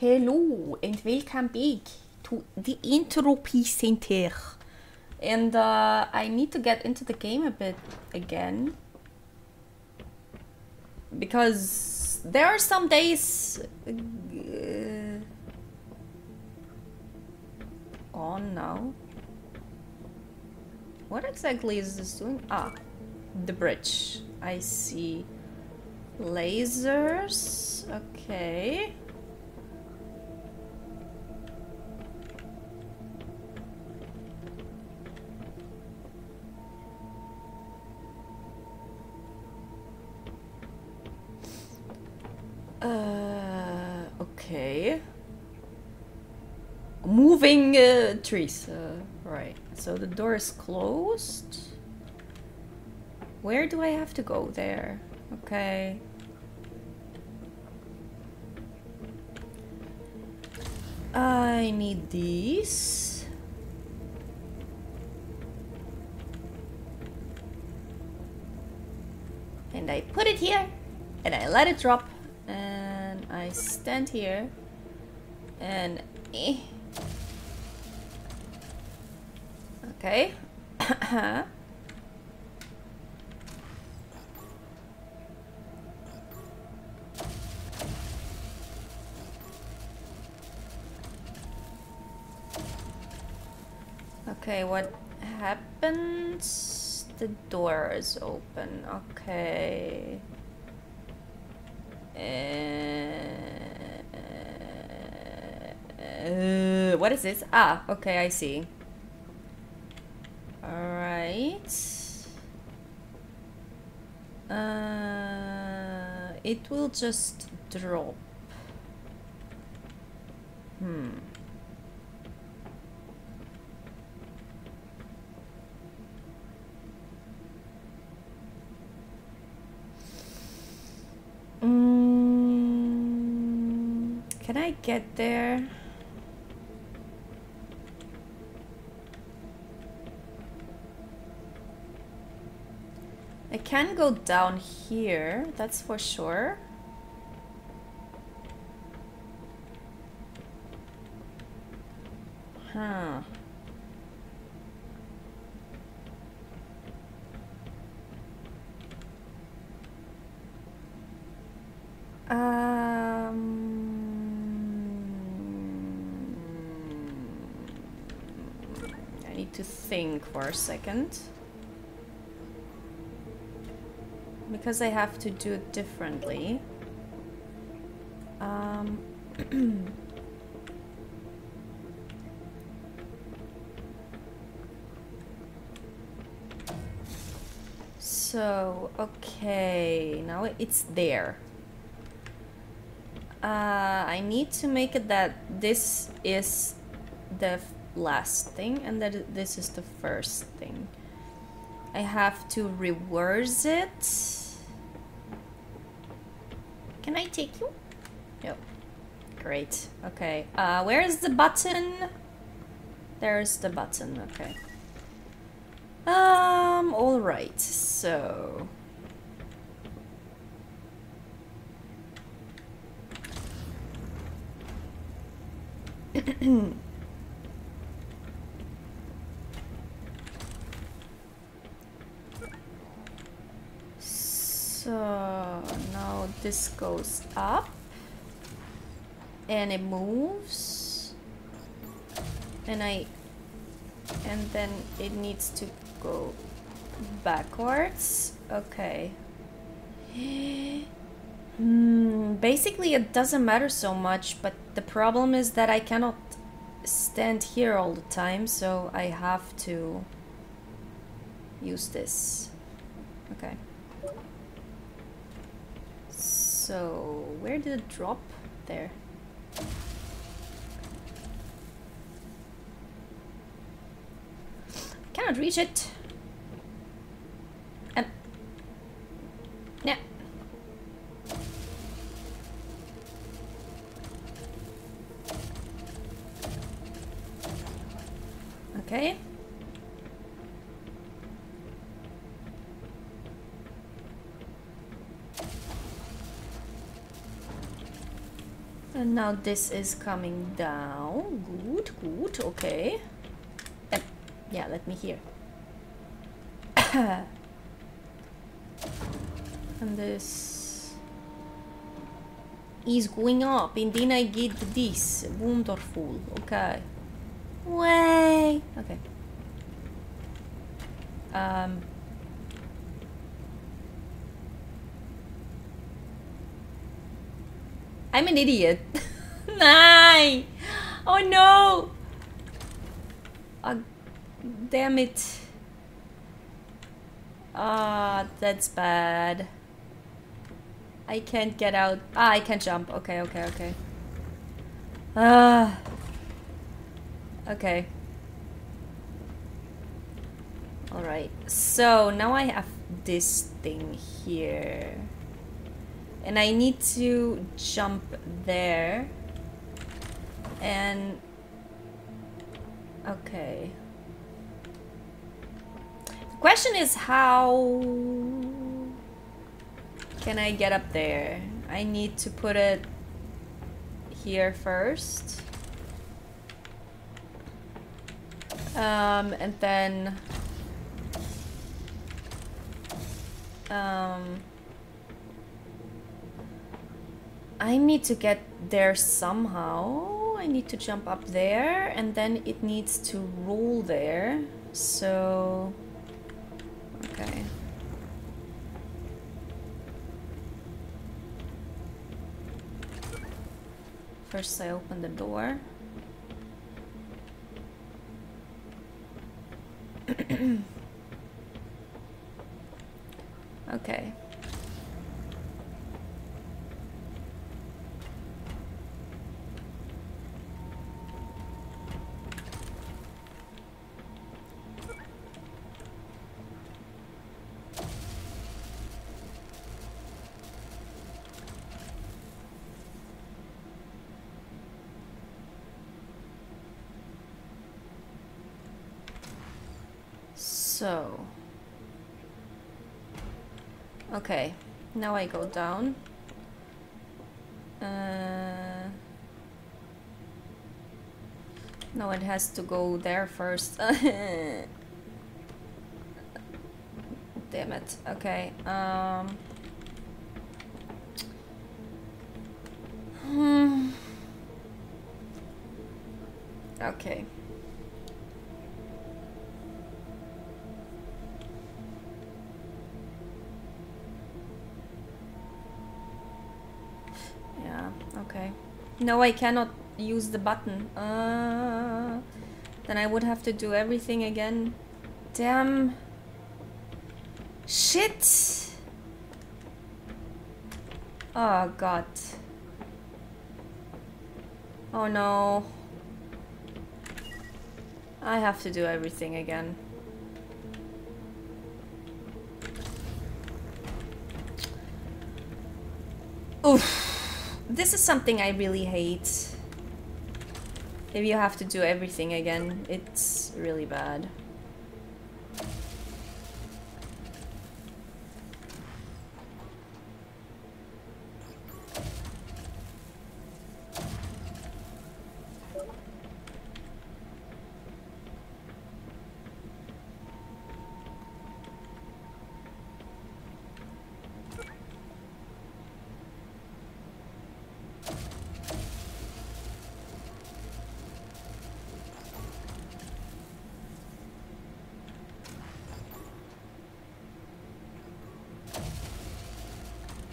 Hello and welcome back to the Entropy Center. And uh, I need to get into the game a bit again. Because there are some days. Uh, oh no. What exactly is this doing? Ah, the bridge. I see lasers. Okay. Uh, okay. Moving uh, trees. Uh, right. So the door is closed. Where do I have to go there? Okay. I need these. And I put it here and I let it drop I stand here and eh. okay. Okay what happens? The door is open. Okay uh, what is this? Ah, okay, I see. Alright. Uh, it will just drop. Hmm. Get there? I can go down here, that's for sure. Huh. Um, to think for a second. Because I have to do it differently. Um, so, okay, now it's there. Uh, I need to make it that this is the last thing and that this is the first thing. I have to reverse it. Can I take you? No. Great. Okay. Uh, where is the button? There's the button. Okay. Um, alright. So... so now this goes up and it moves and I and then it needs to go backwards okay Hmm, basically it doesn't matter so much, but the problem is that I cannot stand here all the time, so I have to use this. Okay. So, where did it drop? There. I Cannot reach it. And now this is coming down. Good, good, okay. And yeah, let me hear. and this is going up. And then I get this. Wonderful. Okay. Way. Okay. Um. I'm an idiot. Nine. Oh no. Oh, damn it. Ah, that's bad. I can't get out. Ah, I can't jump. Okay, okay, okay. Ah. Okay. Alright, so now I have this thing here. And I need to jump there. And... Okay. The question is how... Can I get up there? I need to put it here first. Um, and then... Um... I need to get there somehow. I need to jump up there and then it needs to roll there. So... Okay. First I open the door. okay. So... Okay, now I go down. Uh... No, it has to go there first. Damn it. Okay. Um... Hmm. Okay. No, I cannot use the button. Uh, then I would have to do everything again. Damn. Shit! Oh, God. Oh, no. I have to do everything again. Oof. This is something I really hate. If you have to do everything again, it's really bad.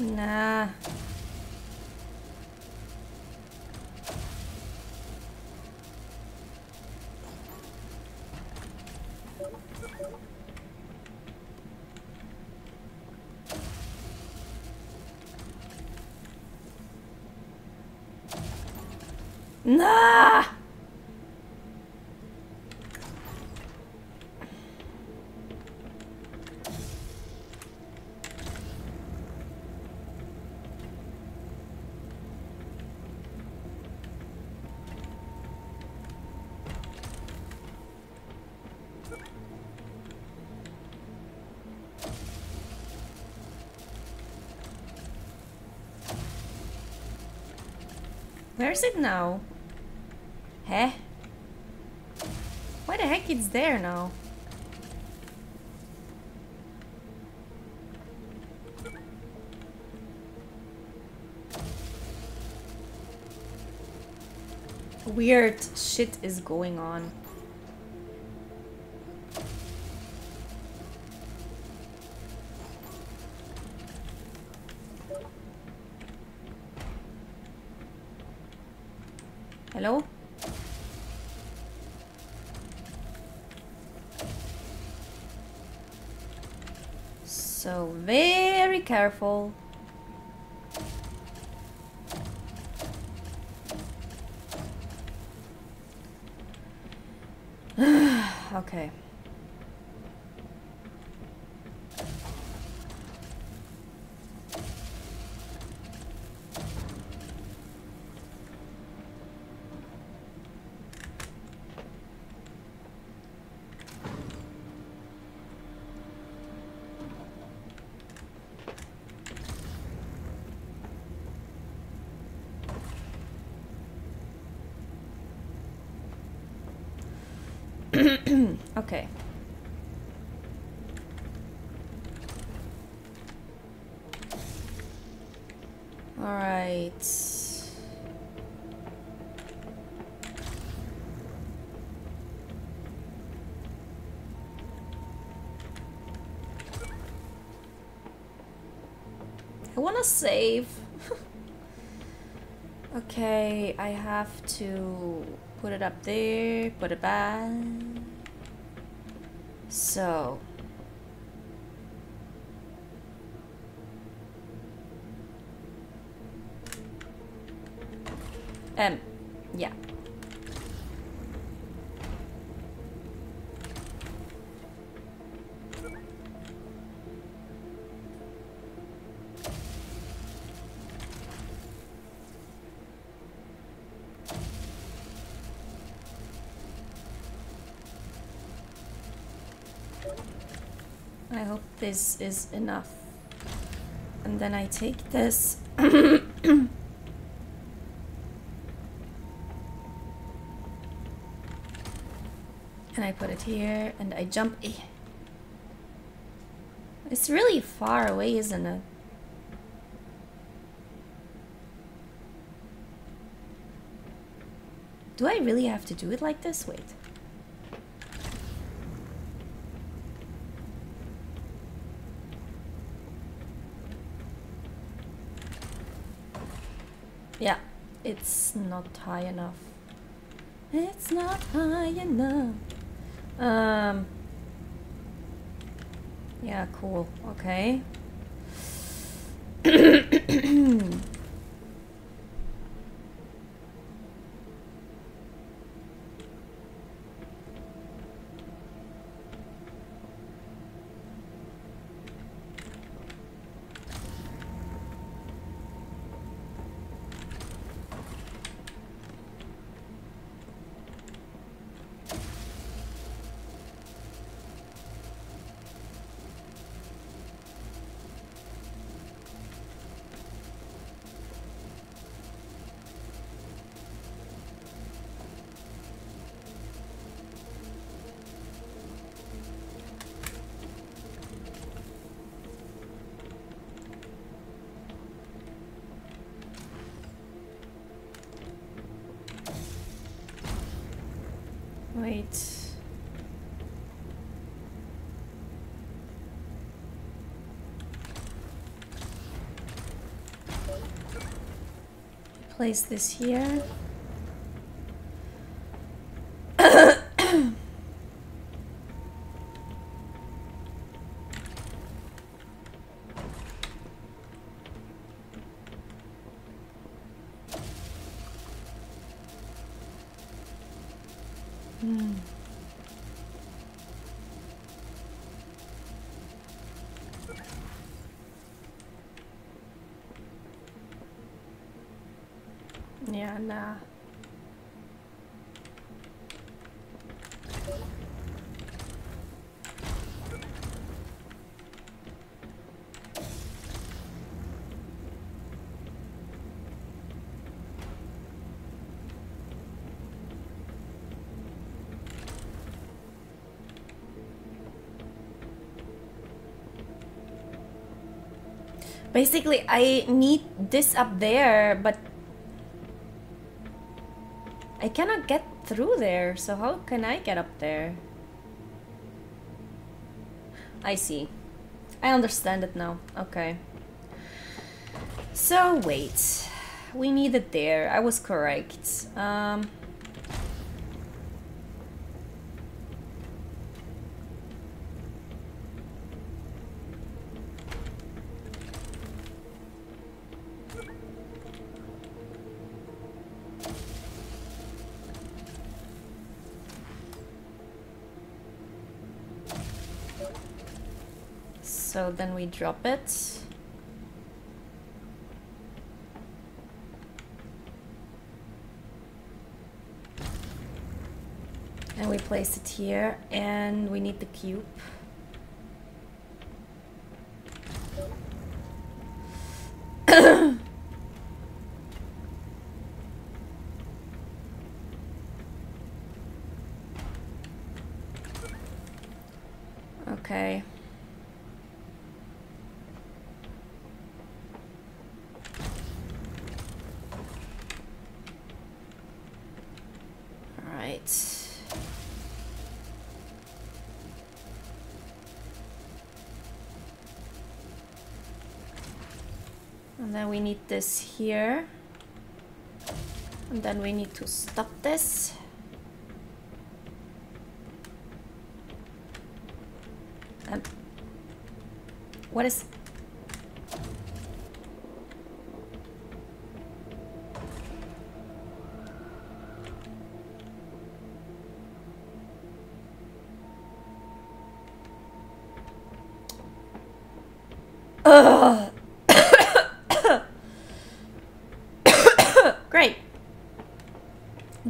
Nah. Nah! Where's it now? Huh? Why the heck it's there now? Weird shit is going on. Hello? So very careful. okay. okay. All right. I want to save. okay, I have to put it up there, put it back. So. Um, I hope this is enough. And then I take this. and I put it here and I jump. It's really far away, isn't it? Do I really have to do it like this? Wait. Yeah, it's not high enough. It's not high enough. Um. Yeah, cool. Okay. Wait. Place this here. Hmm. Yeah, nah. Basically, I need this up there, but I cannot get through there, so how can I get up there? I see. I understand it now. Okay. So, wait. We need it there. I was correct. Um... So then we drop it. And we place it here and we need the cube. okay. And then we need this here. And then we need to stop this. Um, what is... Ugh.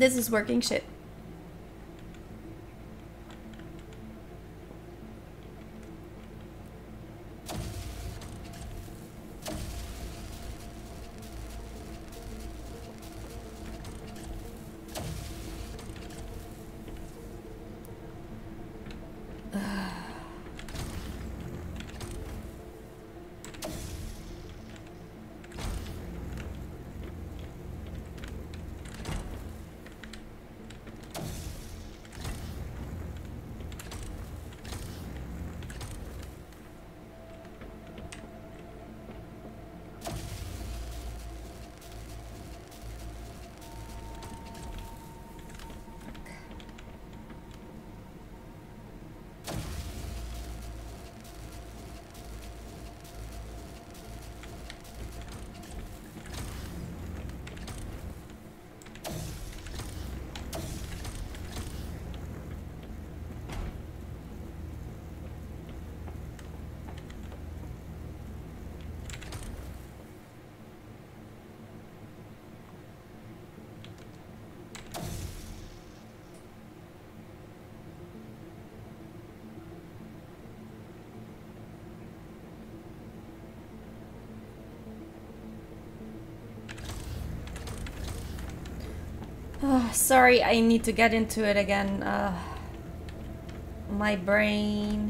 This is working shit. Oh, sorry, I need to get into it again. Uh, my brain.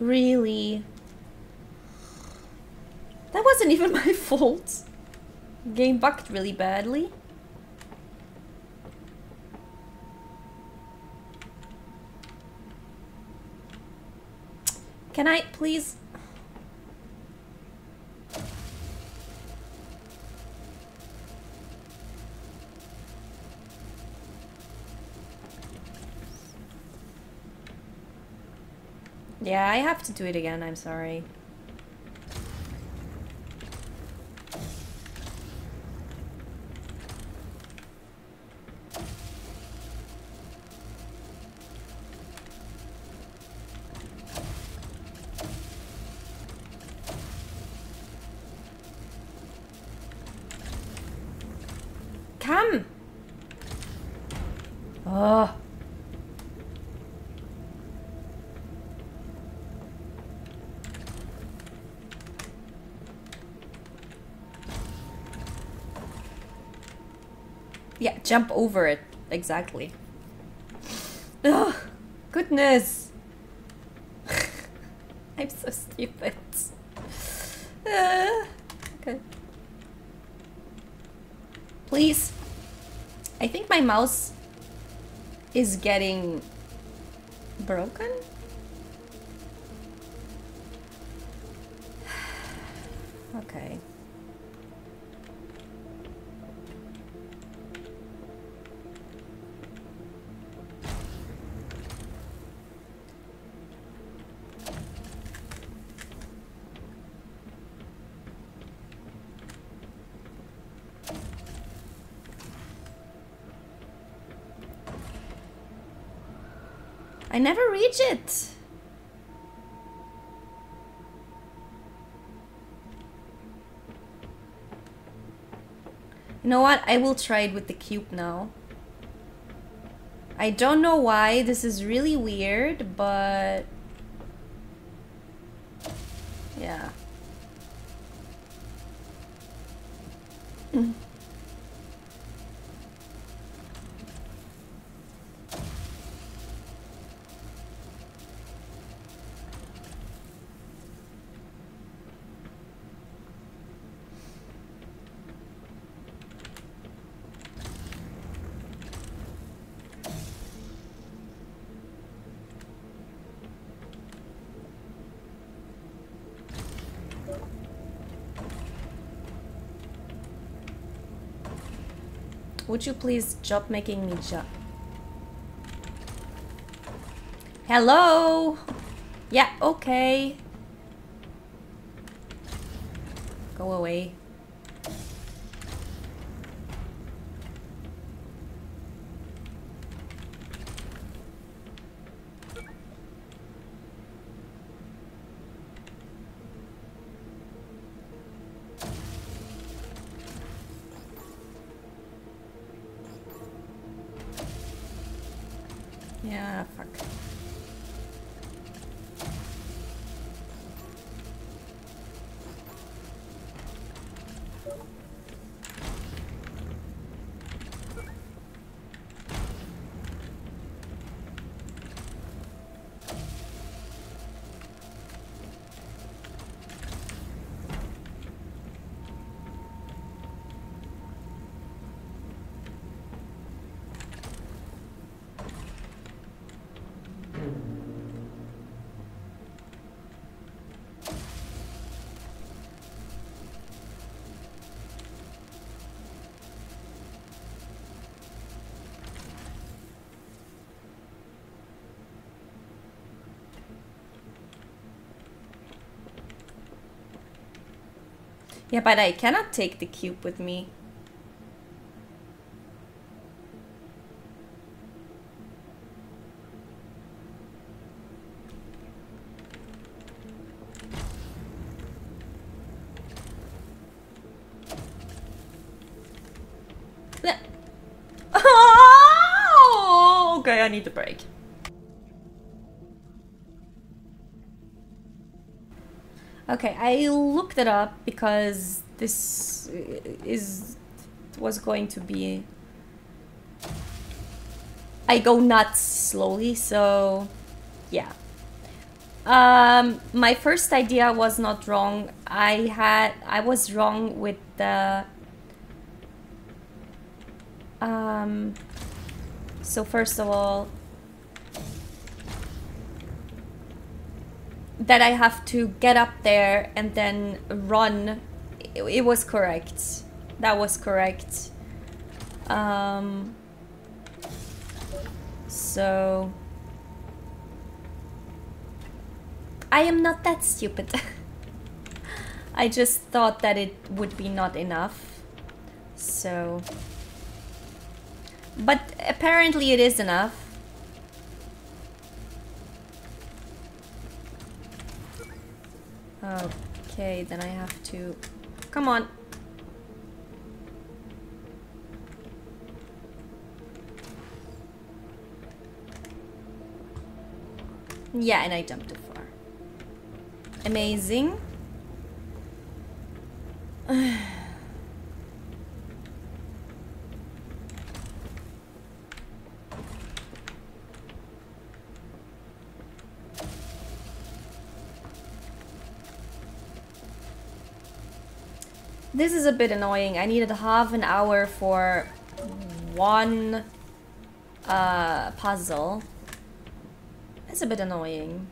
Really? That wasn't even my fault. Game bucked really badly. Can I please Yeah, I have to do it again, I'm sorry. Come! Oh. Yeah, jump over it. Exactly. Ugh, goodness. I'm so stupid. Uh, okay. Please. I think my mouse is getting broken. I never reach it. You know what? I will try it with the cube now. I don't know why. This is really weird, but... Yeah. Would you please stop making me jump? Hello? Yeah, okay. Go away. Yeah, but I cannot take the cube with me. Oh, okay, I need a break. Okay, I looked it up because this is was going to be I go nuts slowly, so yeah. Um, my first idea was not wrong. I had I was wrong with the um so first of all that I have to get up there and then run. It, it was correct. That was correct. Um, so I am not that stupid. I just thought that it would be not enough. So... But apparently it is enough. Okay, then I have to... Come on. Yeah, and I jumped too far. Amazing. This is a bit annoying. I needed half an hour for one uh, puzzle. It's a bit annoying.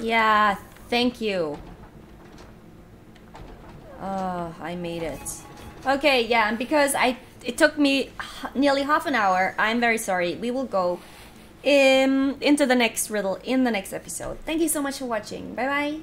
Yeah, thank you. Oh, I made it. Okay, yeah, and because I it took me nearly half an hour, I'm very sorry. We will go um, into the next riddle in the next episode. Thank you so much for watching. Bye bye.